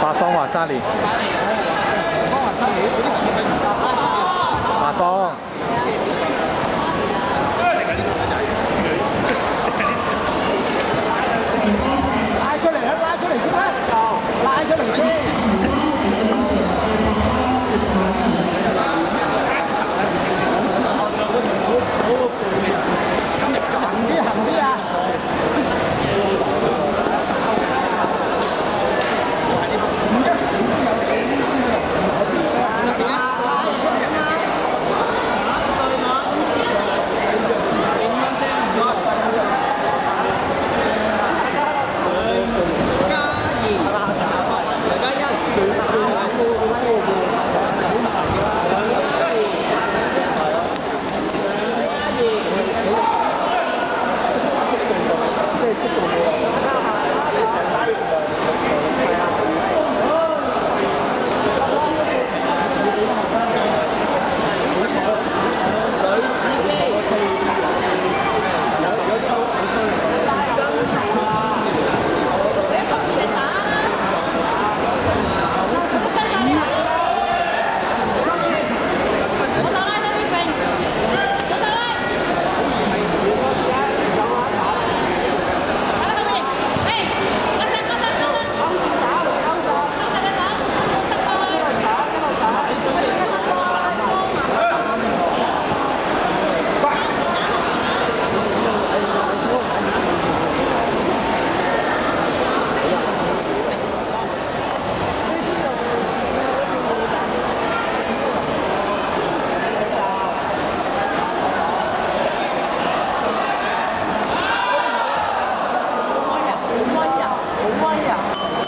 八方华沙里，八方。